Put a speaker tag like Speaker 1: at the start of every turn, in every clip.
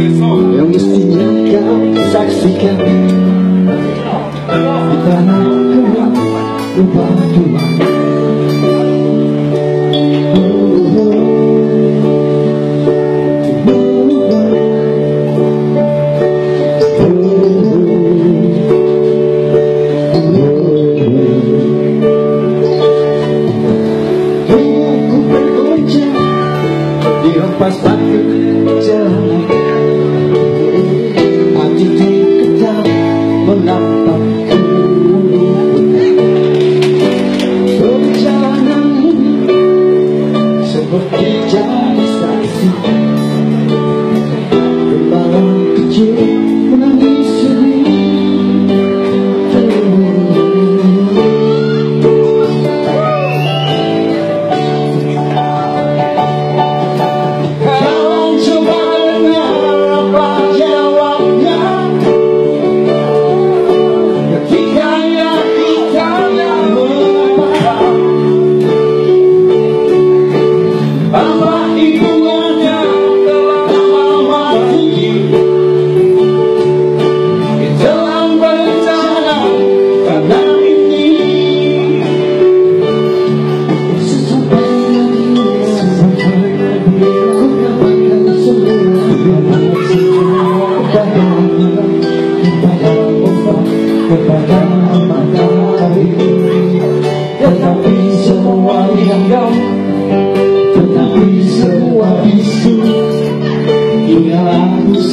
Speaker 1: yang mestinya kau saksikan di tanah kembang rumah tua Pas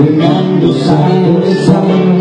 Speaker 1: Remember sun.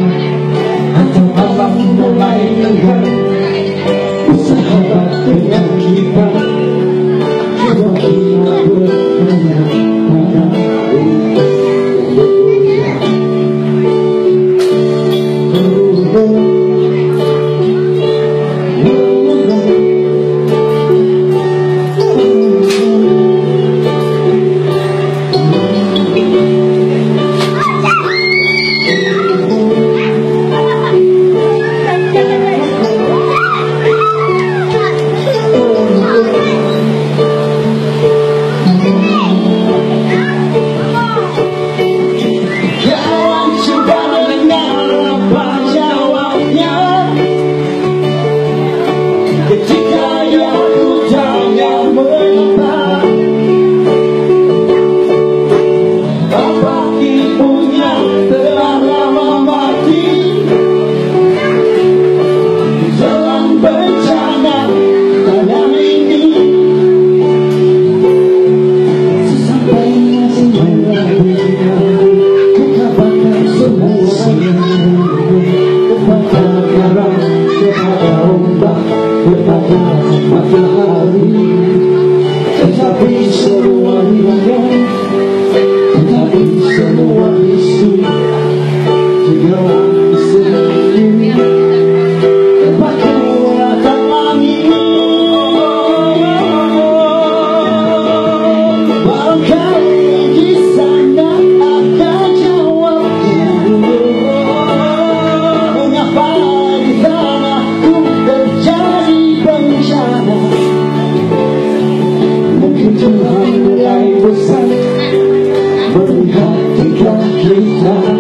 Speaker 1: saja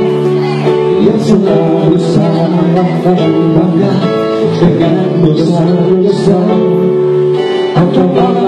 Speaker 1: yang suka bersama bangga dengan dosa-dosa. Atau bangga